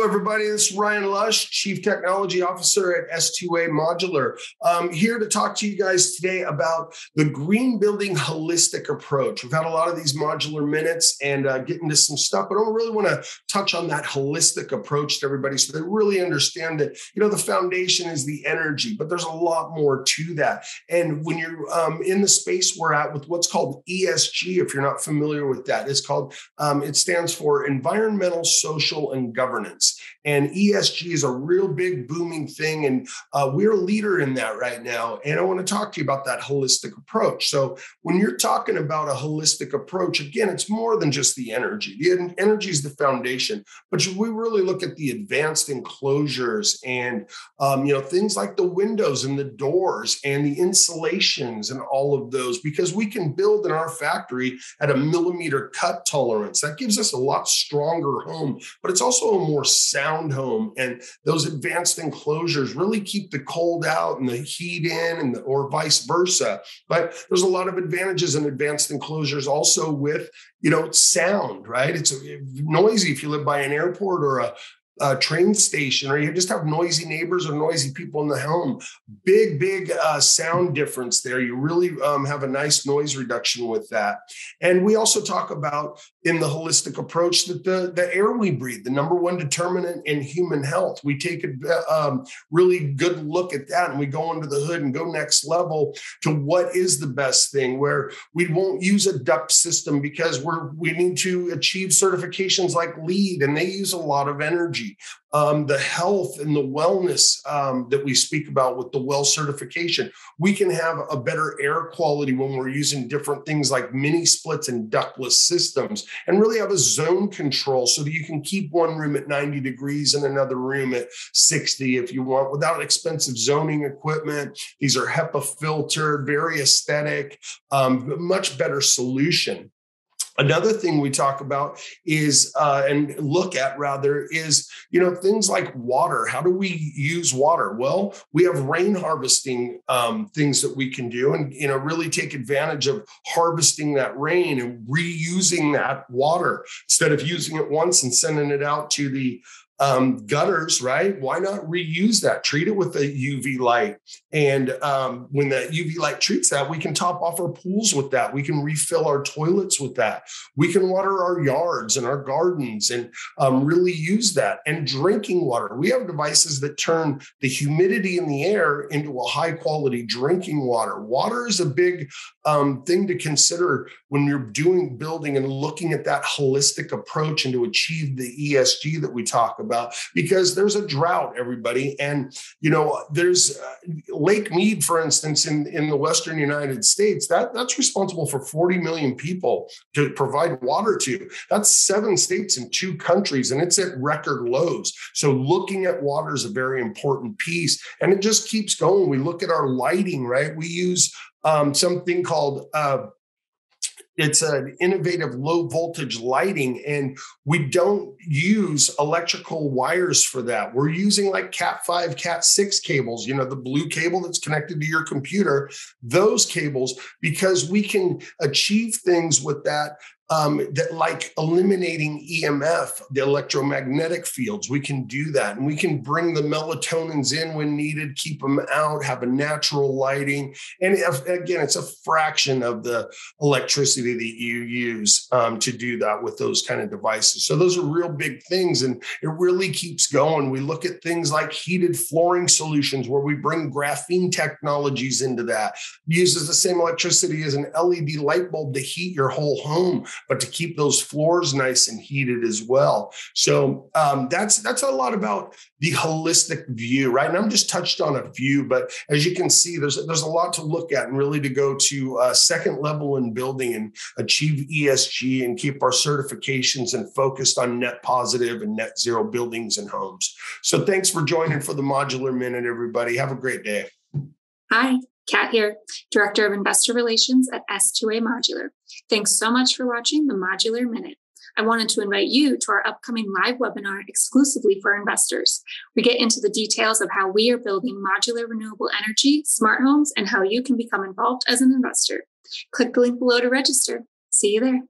Hello, everybody. This is Ryan Leusch, Chief Technology Officer at S2A Modular. Um, here to talk to you guys today about the green building holistic approach. We've had a lot of these modular minutes and uh, get into some stuff, but I don't really want to touch on that holistic approach to everybody so they really understand that, you know, the foundation is the energy, but there's a lot more to that. And when you're um, in the space we're at with what's called ESG, if you're not familiar with that, it's called, um, it stands for environmental, social, and governance And ESG is a real big booming thing. And uh, we're a leader in that right now. And I want to talk to you about that holistic approach. So, when you're talking about a holistic approach, again, it's more than just the energy. The energy is the foundation, but we really look at the advanced enclosures and um, you know things like the windows and the doors and the insulations and all of those because we can build in our factory at a millimeter cut tolerance. That gives us a lot stronger home, but it's also a more sound home. And those advanced enclosures really keep the cold out and the heat in, and the, or vice versa. But there's a lot of advantages in advanced enclosures also with you know sound right it's noisy if you live by an airport or a, uh, train station or you just have noisy neighbors or noisy people in the home. Big big uh, sound difference there. You really um, have a nice noise reduction with that. And we also talk about in the holistic approach that the, the air we breathe the number one determinant in human health. We take a um, really good look at that and we go under the hood and go next level to what is the best thing where we won't use a duct system because we're we need to achieve certifications like LEED and they use a lot of energy um, the health and the wellness um, that we speak about with the well certification. We can have a better air quality when we're using different things like mini splits and ductless systems and really have a zone control so that you can keep one room at 90 degrees and another room at 60 if you want without expensive zoning equipment. These are HEPA filtered, very aesthetic, um, much better solution. Another thing we talk about is, uh, and look at rather, is you know things like water. How do we use water? Well, we have rain harvesting um, things that we can do, and you know really take advantage of harvesting that rain and reusing that water instead of using it once and sending it out to the um, gutters, right? Why not reuse that? Treat it with a UV light. And um, when that UV light treats that, we can top off our pools with that. We can refill our toilets with that. We can water our yards and our gardens and um, really use that. And drinking water. We have devices that turn the humidity in the air into a high quality drinking water. Water is a big um, thing to consider when you're doing building and looking at that holistic approach and to achieve the ESG that we talk about about because there's a drought, everybody. And, you know, there's uh, Lake Mead, for instance, in, in the Western United States, that, that's responsible for 40 million people to provide water to. That's seven states and two countries, and it's at record lows. So looking at water is a very important piece. And it just keeps going. We look at our lighting, right? We use um, something called uh, it's an innovative low voltage lighting, and we don't use electrical wires for that. We're using like Cat 5, Cat 6 cables, you know, the blue cable that's connected to your computer, those cables, because we can achieve things with that um, that like eliminating EMF, the electromagnetic fields. We can do that. And we can bring the melatonins in when needed, keep them out, have a natural lighting. And if, again, it's a fraction of the electricity that you use um, to do that with those kind of devices. So those are real big things. And it really keeps going. We look at things like heated flooring solutions where we bring graphene technologies into that, uses the same electricity as an LED light bulb to heat your whole home but to keep those floors nice and heated as well. So um, that's that's a lot about the holistic view, right? And I'm just touched on a few, but as you can see, there's there's a lot to look at and really to go to uh, second level in building and achieve ESG and keep our certifications and focused on net positive and net zero buildings and homes. So thanks for joining for the modular minute, everybody. Have a great day. Hi. Kat here, Director of Investor Relations at S2A Modular. Thanks so much for watching the Modular Minute. I wanted to invite you to our upcoming live webinar exclusively for investors. We get into the details of how we are building modular renewable energy, smart homes, and how you can become involved as an investor. Click the link below to register. See you there.